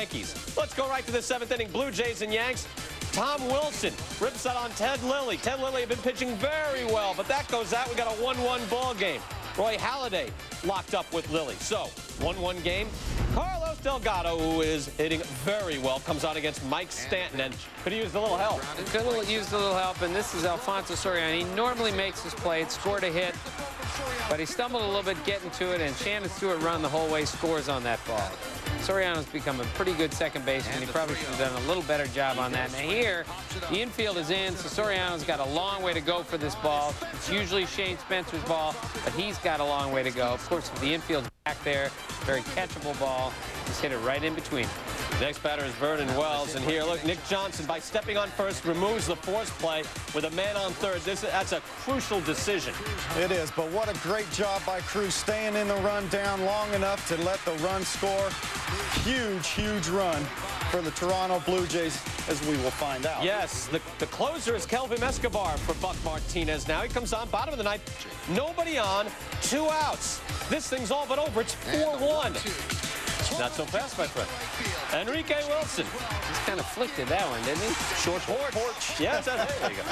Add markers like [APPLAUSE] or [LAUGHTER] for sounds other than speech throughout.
Yankees. Let's go right to the seventh inning. Blue Jays and Yanks. Tom Wilson rips out on Ted Lilly. Ted Lilly had been pitching very well, but that goes out. We got a 1-1 ball game. Roy Halladay locked up with Lilly. So, 1-1 game. Carlos Delgado, who is hitting very well, comes out against Mike Stanton and could he use a little help. Could have used a little help, and this is Alfonso Soriano. He normally makes his play, scored a hit, but he stumbled a little bit getting to it, and Shannon Stewart run the whole way, scores on that ball. Soriano's become a pretty good second baseman. He probably should have done a little better job on that. Now here, the infield is in, so Soriano's got a long way to go for this ball. It's usually Shane Spencer's ball, but he's got a long way to go. Of course, the infield's back there, very catchable ball. Just hit it right in between. Next batter is Vernon Wells, and here, look, Nick Johnson, by stepping on first, removes the force play with a man on third. This, that's a crucial decision. It is, but what a great job by Cruz staying in the run down long enough to let the run score. Huge, huge run for the Toronto Blue Jays, as we will find out. Yes, the, the closer is Kelvim Escobar for Buck Martinez now. He comes on, bottom of the ninth, nobody on, two outs. This thing's all but over. It's 4-1. Not so fast, my friend. Enrique Wilson. He's kind of flicked at that one, didn't he? Short porch. porch. Yeah, there you go.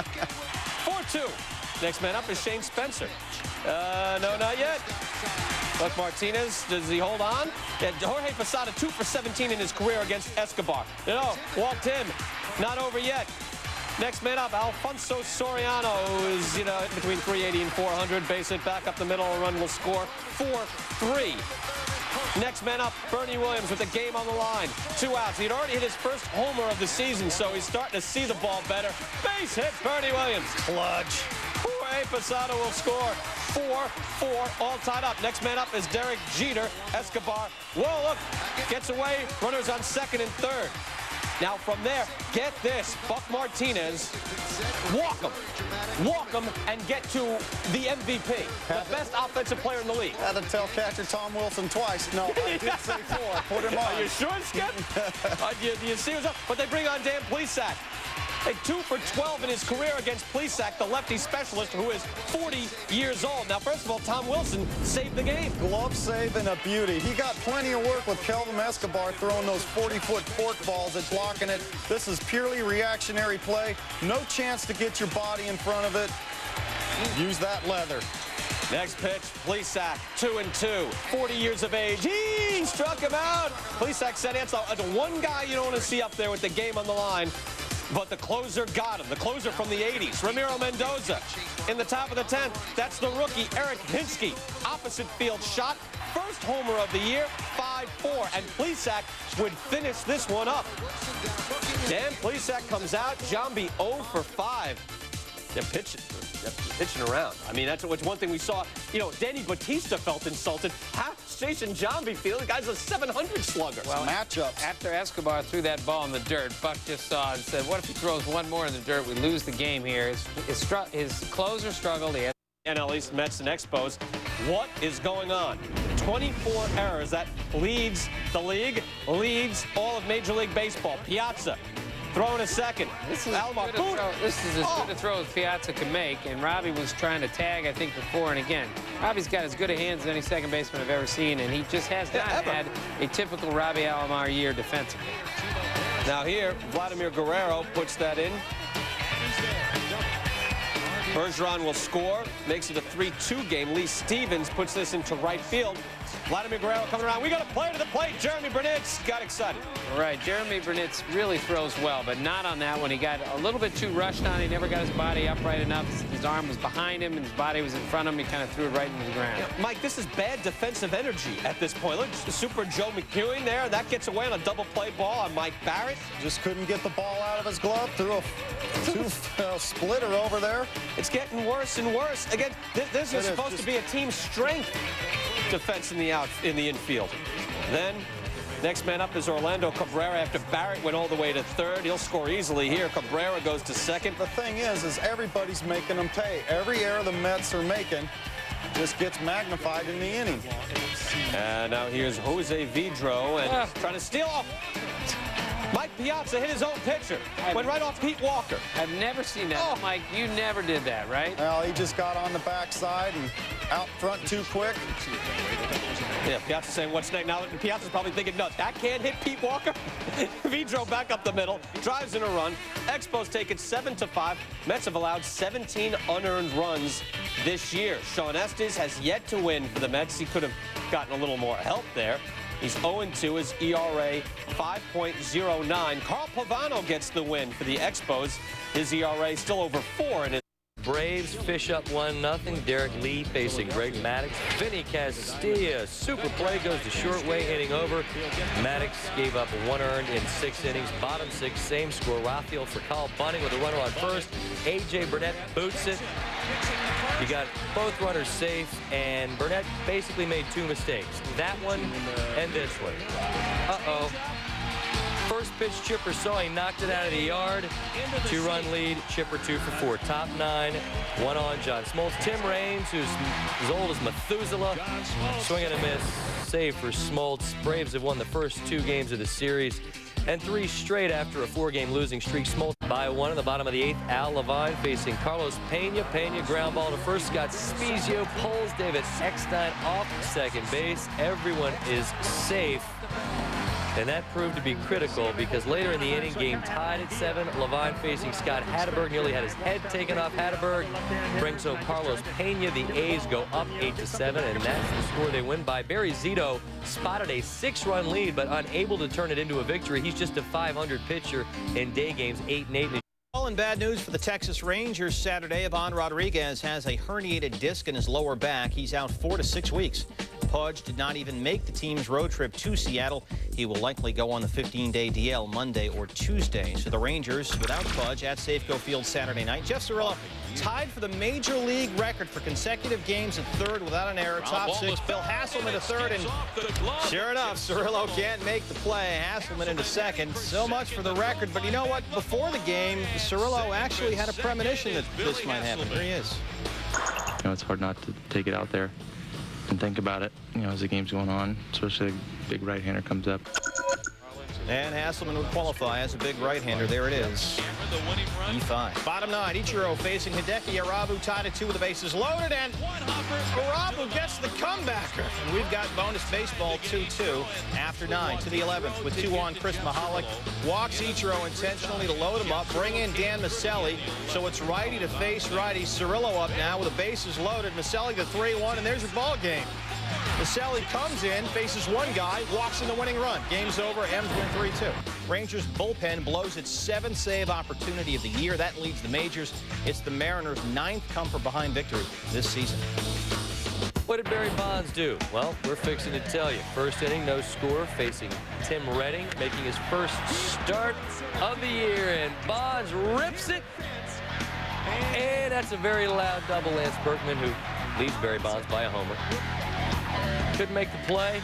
4-2. Next man up is Shane Spencer. Uh, no, not yet. Buck Martinez, does he hold on? Yeah, Jorge Posada, 2 for 17 in his career against Escobar. No, walked him. Not over yet. Next man up, Alfonso Soriano, who is, you know, between 380 and 400. Base hit back up the middle. A run will score 4-3. Next man up, Bernie Williams with the game on the line. Two outs. He'd already hit his first homer of the season, so he's starting to see the ball better. Base hit, Bernie Williams. Clutch. Jorge Posada will score. 4-4, all tied up. Next man up is Derek Jeter. Escobar, whoa, look, gets away. Runners on second and third. Now from there, get this, Buck Martinez, walk him, walk him, and get to the MVP, the best offensive player in the league. Had to tell catcher Tom Wilson twice. No, I did [LAUGHS] say four. Put him on. Are you sure, Skip? [LAUGHS] uh, you, you see what's up? But they bring on Dan Plesac. A two for 12 in his career against Plesac, the lefty specialist who is 40 years old. Now, first of all, Tom Wilson saved the game. Glove save and a beauty. He got plenty of work with Kelvim Escobar throwing those 40-foot fork balls and blocking it. This is purely reactionary play. No chance to get your body in front of it. Use that leather. Next pitch, Plesac, two and two, 40 years of age. He struck him out. Plesac said it's uh, the one guy you don't want to see up there with the game on the line. But the closer got him. The closer from the 80s, Ramiro Mendoza. In the top of the 10th, that's the rookie, Eric Hinske. Opposite field shot. First homer of the year, 5-4. And Plesac would finish this one up. Dan Plesac comes out. Giambi 0 for 5. They're pitching pitching around. I mean, that's what's one thing we saw. You know, Danny Batista felt insulted. Half Jason Giambi feel the guy's a 700 slugger. Well, matchups. After Escobar threw that ball in the dirt, Buck just saw and said, what if he throws one more in the dirt? We lose the game here. His, his, his closer struggled. He had NL East Mets and Expos. What is going on? 24 errors. That leads the league, leads all of Major League Baseball. Piazza Throwing a second. This is, Alomar. Throw, this is as oh. good a throw as Piazza can make, and Robbie was trying to tag, I think, before. And again, Robbie's got as good a hands as any second baseman I've ever seen, and he just has not yeah, had a typical Robbie Alomar year defensively. Now here, Vladimir Guerrero puts that in. Bergeron will score, makes it a 3-2 game. Lee Stevens puts this into right field. Vladimir Guerrero coming around. We got a play to the plate. Jeremy Burnitz got excited. All right, Jeremy Burnitz really throws well, but not on that one. He got a little bit too rushed on. He never got his body upright enough. His arm was behind him, and his body was in front of him. He kind of threw it right into the ground. Yeah, Mike, this is bad defensive energy at this point. Look, Super Joe McEwing there. That gets away on a double play ball on Mike Barrett. Just couldn't get the ball out of his glove. Threw a two uh, [LAUGHS] splitter over there. It's getting worse and worse. Again, this, this is supposed is. to be a team strength defense in the out in the infield. Then next man up is Orlando Cabrera after Barrett went all the way to third. He'll score easily here. Cabrera goes to second. The thing is, is everybody's making them pay. Every error the Mets are making just gets magnified in the inning. And now here's Jose Vidro and ah. trying to steal off. Mike Piazza hit his own pitcher. Went right off Pete Walker. I've never seen that. Oh. Mike, you never did that, right? Well, he just got on the backside and out front too quick. Yeah, Piazza saying what's next. Now Piazza's probably thinking, no, that can't hit Pete Walker. [LAUGHS] he drove back up the middle, drives in a run. Expos take it 7 to 5. Mets have allowed 17 unearned runs this year. Shawn Estes has yet to win for the Mets. He could have gotten a little more help there. He's 0-2, his ERA 5.09. Carl Pavano gets the win for the Expos. His ERA still over 4 in his Braves fish up 1-0. Derrek Lee facing Greg Maddux. Vinny Castilla, super play, goes to short way, hitting over. Maddux gave up one earned in six innings. Bottom six, same score. Rafael for Kyle Bunning with a runner on first. A.J. Burnett boots it. You got both runners safe, and Burnett basically made two mistakes. That one and this one. Uh-oh. First pitch, Chipper saw. He knocked it out of the yard. Two-run lead. Chipper two for four. Top nine. One on John Smoltz. Tim Raines, who's as old as Methuselah. Swing and a miss. Save for Smoltz. Braves have won the first two games of the series and three straight after a four-game losing streak. Smoltz by one in the bottom of the eighth. Al Levine facing Carlos Pena. Pena ground ball to first. Scott Spiezio pulls David Eckstein off second base. Everyone is safe. And that proved to be critical because later in the inning, game tied at seven. Levine facing Scott Hatteberg nearly had his head taken off. Hatteberg brings home Carlos Pena. The A's go up eight to seven, and that's the score they win by. Barry Zito spotted a six-run lead, but unable to turn it into a victory. He's just a 500 pitcher in day games, eight and eight. All in bad news for the Texas Rangers Saturday. Ivan Rodriguez has a herniated disc in his lower back. He's out four to six weeks. Pudge did not even make the team's road trip to Seattle. He will likely go on the 15-day DL Monday or Tuesday. So the Rangers, without Pudge, at Safeco Field Saturday night. Jeff Cirillo tied for the Major League record for consecutive games at third without an error. Top six, Bill Haselman to third, and sure enough, Cirillo can't make the play. Haselman into second. So much for the record, but you know what? Before the game, Cirillo actually had a premonition that this might happen. Here he is. You know, it's hard not to take it out there and think about it, you know, as the game's going on, especially a big right-hander comes up. And Haselman would qualify as a big right-hander. There it is. E5. Bottom nine, Ichiro facing Hideki Irabu, tied at two with the bases loaded, and Irabu gets the comebacker. And we've got bonus baseball 2-2 after nine to the 11th with two on Chris Michalak. Walks Ichiro intentionally to load him up, bring in Dan Miceli. So it's righty to face righty. Cirillo up now with the bases loaded. Miceli the 3-1, and there's your ball game. Miceli comes in, faces one guy, walks in the winning run. Game's over, M's win 3-2. Rangers bullpen blows its seventh save opportunity of the year. That leads the majors. It's the Mariners' ninth come from behind victory this season. What did Barry Bonds do? Well, we're fixing to tell you. First inning, no score, facing Tim Redding, making his first start of the year, and Bonds rips it. And that's a very loud double. Lance Berkman, who leads Barry Bonds by a homer. Couldn't make the play.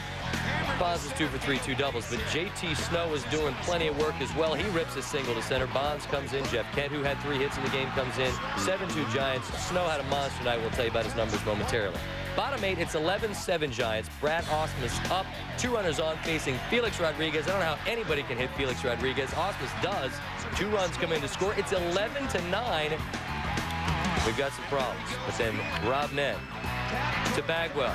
Bonds is two for three, two doubles. But J.T. Snow is doing plenty of work as well. He rips a single to center. Bonds comes in. Jeff Kent, who had three hits in the game, comes in. 7-2 Giants. Snow had a monster night. We'll tell you about his numbers momentarily. Bottom eight, it's 11-7 Giants. Brad Ausmus up. Two runners on facing Felix Rodriguez. I don't know how anybody can hit Felix Rodriguez. Ausmus does. Two runs come in to score. It's 11 to 9. We've got some problems. But then Robb Nen to Bagwell.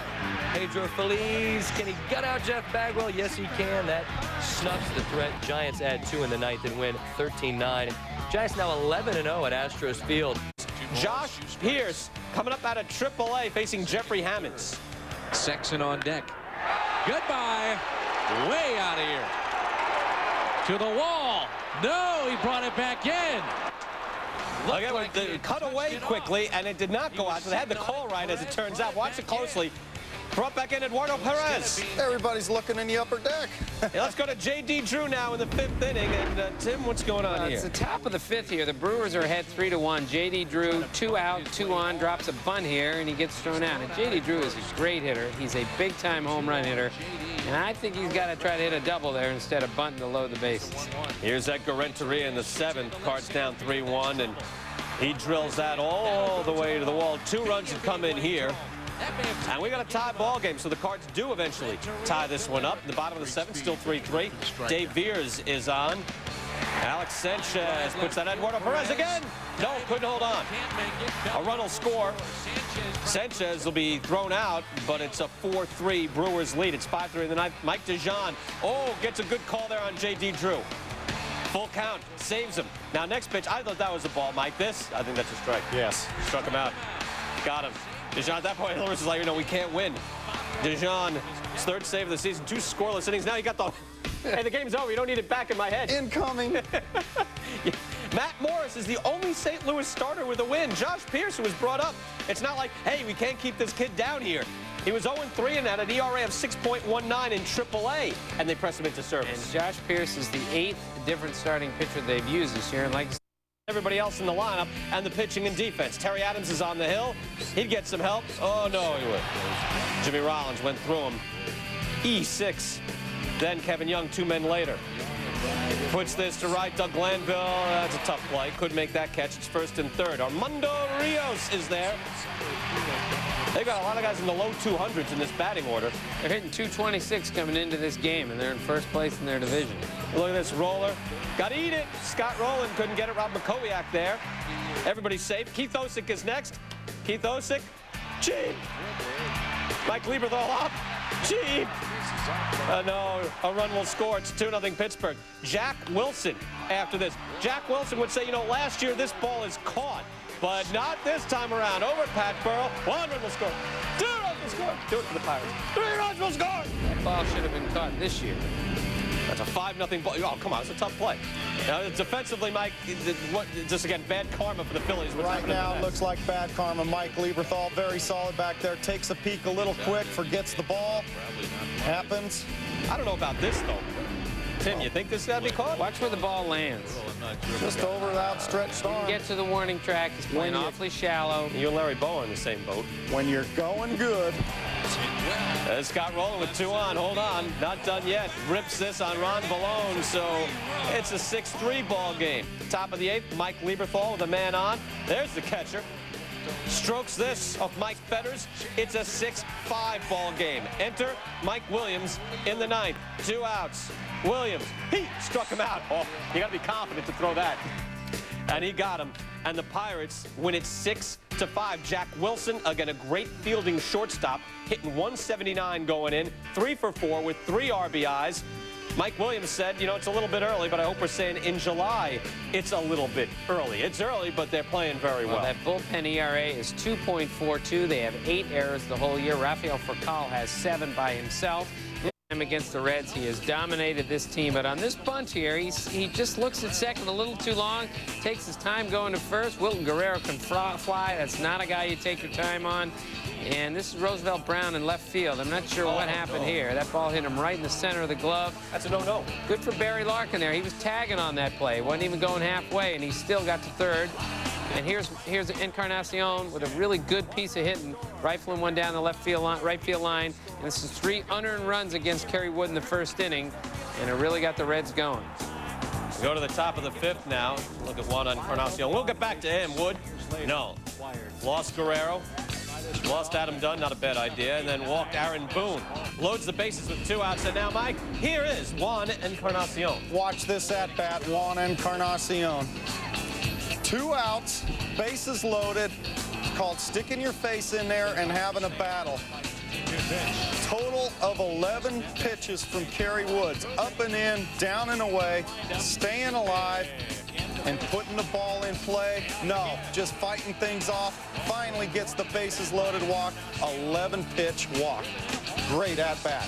Pedro Feliz, can he gut out Jeff Bagwell? Yes, he can. That snuffs the threat. Giants add two in the ninth and win 13-9. Giants now 11-0 at Astros Field. Josh Pearce coming up out of AAA facing Jeffrey Hammonds. Sexson on deck. Goodbye. Way out of here. To the wall. No, he brought it back in. Look like the cut away quickly, and it did not go out. So they had the call right, as it turns out. Watch it closely. Brought back in Eduardo Perez. Everybody's looking in the upper deck. [LAUGHS] yeah, let's go to J.D. Drew now in the fifth inning. And uh, Tim, what's going on uh, here? It's the top of the fifth here. The Brewers are ahead three to one. J.D. Drew, two out, two on, drops a bunt here, and he gets thrown out. And J.D. Drew is a great hitter. He's a big-time home run hitter. And I think he's got to try to hit a double there instead of bunting to load the bases. Here's Edgar Renteria in the seventh. Cards down 3-1, and he drills that all the way to the wall. Two runs have come in here. And we got a tie ball game, so the Cards do eventually tie this one up. The bottom of the seventh, still 3-3. Dave Veres is on. Alex Sanchez puts that Eduardo Perez again. No, couldn't hold on. A run will score. Sanchez will be thrown out, but it's a 4-3 Brewers lead. It's 5-3 in the ninth. Mike DeJean, oh, gets a good call there on J.D. Drew. Full count, saves him. Now, next pitch, I thought that was a ball, Mike. This, I think that's a strike. Yes. Struck him out. Got him. DeJean, at that point, Lewis is like, you know, we can't win. DeJean, his third save of the season, two scoreless innings. Now you got the... [LAUGHS] hey, the game's over. You don't need it back in my head. Incoming. [LAUGHS] Matt Morris is the only St. Louis starter with a win. Josh Pearce, who was brought up, it's not like, hey, we can't keep this kid down here. He was 0-3 and had an ERA of 6.19 in AAA, and they press him into And service. Josh Pearce is the eighth different starting pitcher they've used this year. And like Everybody else in the lineup and the pitching and defense. Terry Adams is on the hill. He'd get some help. Oh, no, he would. Jimmy Rollins went through him. E6. Then Kevin Young, two men later. Puts this to right. Doug Glanville. That's a tough play. Couldn't make that catch. It's first and third. Armando Rios is there. They got a lot of guys in the low 200s in this batting order. they're hitting 226 coming into this game, and they're in first place in their division. Look at this roller. Got to eat it. Scott Rolen couldn't get it. Rob Mackowiak there. Everybody's safe. Keith Osik is next. Keith Osik. Cheap. Mike Lieberthal up. Cheap. Uh, no, a run will score. It's 2-0 Pittsburgh. Jack Wilson after this. Jack Wilson would say, you know, last year this ball is caught, but not this time around. Over Pat Burrell. One run will score. Two runs will score. Do it for the Pirates. Three runs will score. That ball should have been caught this year. That's a 5-0 ball. Oh, come on, it's a tough play. Now, defensively, Mike, what, just again, bad karma for the Phillies. What's Right now, it looks like bad karma. Mike Lieberthal, very solid back there. Takes a peek a little quick, forgets the ball. Happens. I don't know about this, though. Tim, you think this got to be caught? Watch where the ball lands. Just over the outstretched arm. Get to the warning track. He's playing When awfully shallow. You and Larry Bow in the same boat. When you're going good. Uh, Scott Rolen with two on. Hold on. Not done yet. Rips this on Ron Villone. So it's a 6-3 ball game. Top of the eighth, Mike Lieberthal with a man on. There's the catcher. Strokes this off Mike Fetters. It's a 6-5 ball game. Enter Mike Williams in the ninth. Two outs. Williams, he struck him out. Oh, you got to be confident to throw that. And he got him. And the Pirates win it 6 to 5. Jack Wilson, again, a great fielding shortstop, hitting 179 going in, 3 for 4 with 3 RBIs. Mike Williams said, you know, it's a little bit early, but I hope we're saying in July it's a little bit early. It's early, but they're playing very well. Well, that bullpen ERA is 2.42. They have eight errors the whole year. Rafael Furcal has seven by himself. Against the Reds, he has dominated this team, but on this bunch here, he's, he just looks at second a little too long, takes his time going to first. Wilton Guerrero can fly. That's not a guy you take your time on. And this is Roosevelt Brown in left field. I'm not sure Oh, what happened no. here. That ball hit him right in the center of the glove. That's a no-no. Good for Barry Larkin there. He was tagging on that play. Wasn't even going halfway, and he still got to third. And here's here's Encarnacion with a really good piece of hitting, rifling one down the left field line, right field line. And this is three unearned runs against Kerry Wood in the first inning, and it really got the Reds going. Go to the top of the fifth now. Look at Juan Encarnacion. We'll get back to him, Wood. No. Lost Guerrero. Lost Adam Dunn, not a bad idea. And then walked Aaron Boone. Loads the bases with two outs. And now, Mike, here is Juan Encarnacion. Watch this at bat, Juan Encarnacion. Two outs, bases loaded, called sticking your face in there and having a battle. Total of 11 pitches from Kerry Woods, up and in, down and away, staying alive, and putting the ball in play. No, just fighting things off. Finally gets the bases loaded walk, 11 pitch walk. Great at bat.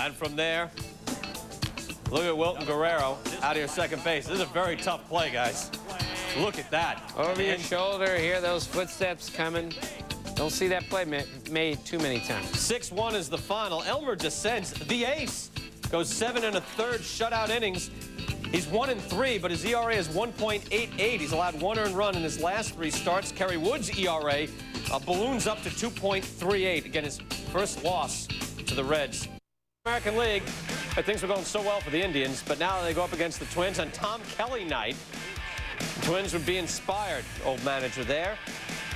And from there, look at Wilton Guerrero out of your second base. This is a very tough play, guys. Look at that. Over your shoulder, hear those footsteps coming. Don't see that play made too many times. 6-1 is the final. Elmer Dessens. The ace goes seven and a third shutout innings. He's one and three, but his ERA is 1.88. He's allowed one earned run in his last three starts. Kerry Wood's ERA uh, balloons up to 2.38. Again, his first loss to the Reds. American League, uh, things were going so well for the Indians, but now they go up against the Twins on Tom Kelly night. The Twins would be inspired. Old manager there,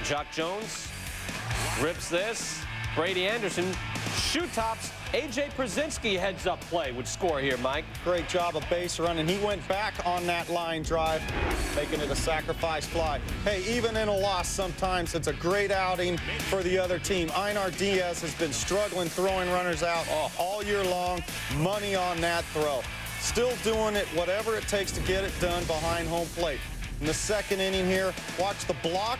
Jacque Jones. Rips this. Brady Anderson. Shoot tops. A.J. Pierzynski heads up play would score here, Mike. Great job of base running. He went back on that line drive, making it a sacrifice fly. Hey, even in a loss, sometimes it's a great outing for the other team. Einar Diaz has been struggling throwing runners out Oh. all year long. Money on that throw. Still doing it, whatever it takes to get it done behind home plate. In the second inning here, watch the block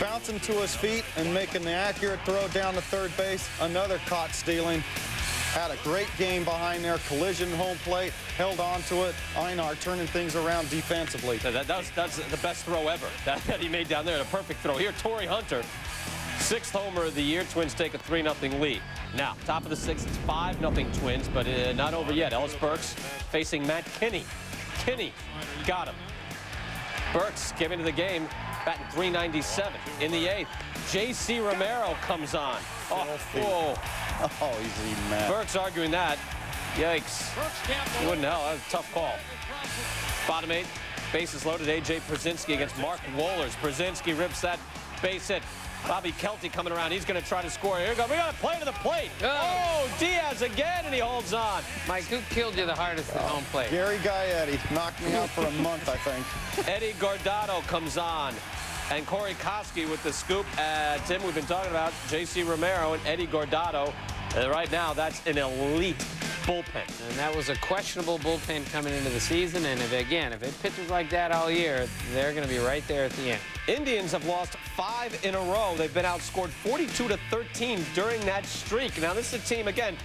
bouncing to his feet and making the accurate throw down to third base. Another caught stealing. Had a great game behind there. Collision home plate. Held on to it. Einar turning things around defensively. That, that that's the best throw ever [LAUGHS] that, that he made down there. A perfect throw. Here, Torii Hunter, sixth homer of the year. Twins take a 3-0 lead. Now, top of the sixth, it's 5-0 Twins, but uh, not over yet. Ellis Burks facing Matt Kinney. Kinney got him. Burks came into the game batting 397 in the eighth. J.C. Romero comes on. Oh, whoa. [LAUGHS] Oh, he's even mad. Burke's arguing that. Yikes. You wouldn't know. That was a tough call. Bottom eight, bases loaded. A.J. Pierzynski against Mark Wohlers. Pierzynski rips that base hit. Bobby Kielty coming around. He's going to try to score. Here we go. We got a play to the plate. Oh. Oh, Diaz again, and he holds on. Mike, who killed you the hardest at home plate? Gary Gaetti knocked me out for a month, I think. [LAUGHS] Eddie Guardado comes on. And Corey Koskie with the scoop. Uh, Tim, we've been talking about J.C. Romero and Eddie Guardado. Uh, right now, that's an elite bullpen. And that was a questionable bullpen coming into the season. And if, again, if it pitches like that all year, they're going to be right there at the end. Indians have lost five in a row. They've been outscored 42 to 13 during that streak. Now, this is a team, again,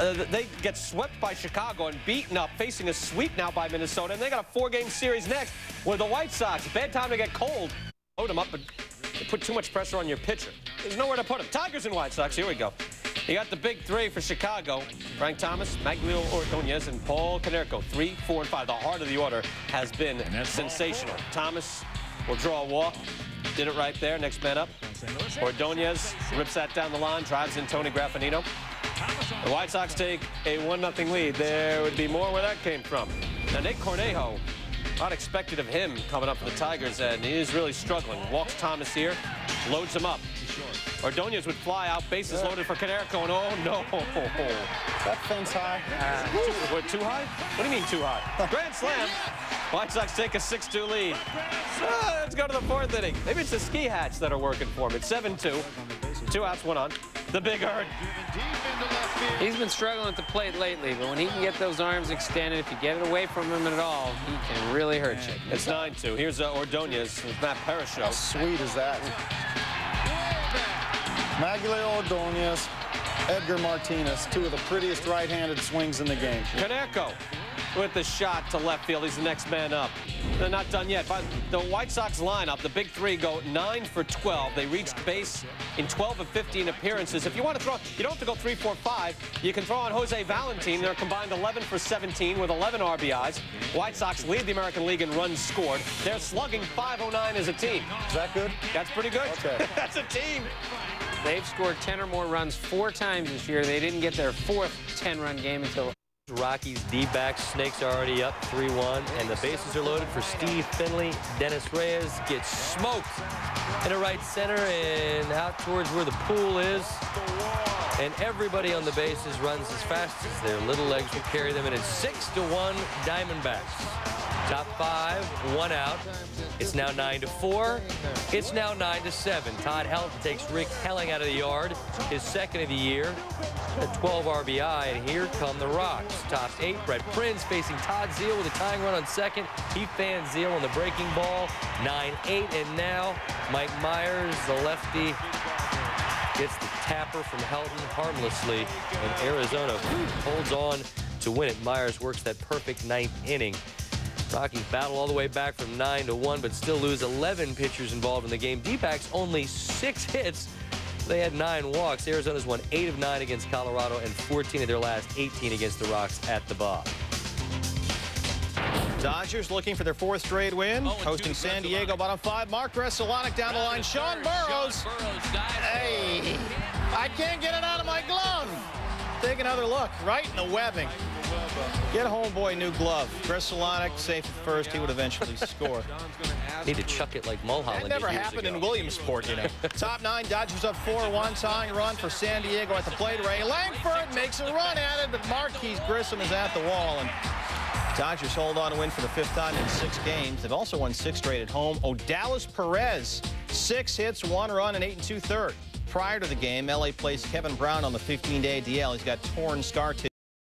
uh, they get swept by Chicago and beaten up, facing a sweep now by Minnesota. And they got a four-game series next with the White Sox. Bad time to get cold. Load them up, but put too much pressure on your pitcher. There's nowhere to put them. Tigers and White Sox, here we go. You got the big three for Chicago. Frank Thomas, Magglio Ordonez, and Paul Konerko. Three, four, and five. The heart of the order has been sensational. Thomas will draw a walk. Did it right there. Next man up. Ordonez rips that down the line, drives in Tony Graffanino. The White Sox take a 1-0 lead. There would be more where that came from. Now, Nate Cornejo, not expected of him coming up for the Tigers, and he is really struggling. Walks Thomas here, loads him up. Ordonez would fly out, bases loaded for Konerko, and oh no. That fence high. What, too high? What do you mean too high? [LAUGHS] Grand slam. White Sox take a 6-2 lead. Ah, let's go to the fourth inning. Maybe it's the ski hats that are working for him. It's 7-2. Two outs, one on. The big earn. He's been struggling at the plate lately, but when he can get those arms extended, if you get it away from him at all, he can really hurt you. It's 9-2. Here's uh, Ordonez with Matt Parrish show. Sweet as that. Magglio Ordonez, Edgar Martinez, two of the prettiest right-handed swings in the game. Konerko with the shot to left field. He's the next man up. They're not done yet. But the White Sox lineup, the big three go 9 for 12. They reached base in 12 of 15 appearances. If you want to throw, you don't have to go 3, 4, 5. You can throw on Jose Valentin. They're combined 11 for 17 with 11 RBIs. White Sox lead the American League in runs scored. They're slugging 509 as a team. Is that good? That's pretty good. Okay. [LAUGHS] That's a team. They've scored 10 or more runs four times this year. They didn't get their fourth 10-run game until Rockies D-backs. Snakes are already up 3-1, and the bases are loaded for Steve Finley. Dennis Reyes gets smoked in into right center and out towards where the pool is. And everybody on the bases runs as fast as their little legs will carry them, and it's 6 to 1 Diamondbacks. Top five, one out. It's now 9 to 4. It's now 9 to 7. Todd Helton takes Rick Helling out of the yard, his second of the year. A 12 RBI, and here come the Rocks. Top eight, Bret Prinz facing Todd Zeile with a tying run on second. He fans Zeile on the breaking ball. 9-8, and now Mike Myers, the lefty, gets the tapper from Helton harmlessly, and Arizona holds on to win it. Myers works that perfect ninth inning. Rockies battle all the way back from 9 to 1, but still lose 11 pitchers involved in the game. D-backs only six hits. They had nine walks. Arizona's won 8 of 9 against Colorado and 14 of their last 18 against the Rocks at the Bob. Dodgers looking for their fourth straight win. Oh, Hosting San Gressel Diego, bottom five. Mark Ressalonic down the line. Sean Burroughs. Hey, I can't get it out of my glove. Take another look. Right in the webbing. Get homeboy new glove. Chris Solonic, safe at first. He would eventually [LAUGHS] score. Need to chuck it like Mulholland That never years happened ago. in Williamsport, you know. [LAUGHS] Top nine, Dodgers up 4-1. Tying run for San Diego at the plate. Ray Lankford makes a run at it, but Marquis Grissom is at the wall. And Dodgers hold on to win for the fifth time in six games. They've also won six straight at home. Oh, Odalis Perez, six hits, one run, and eight and two-thirds. Prior to the game, L.A. placed Kevin Brown on the 15-day DL. He's got torn scar tissue.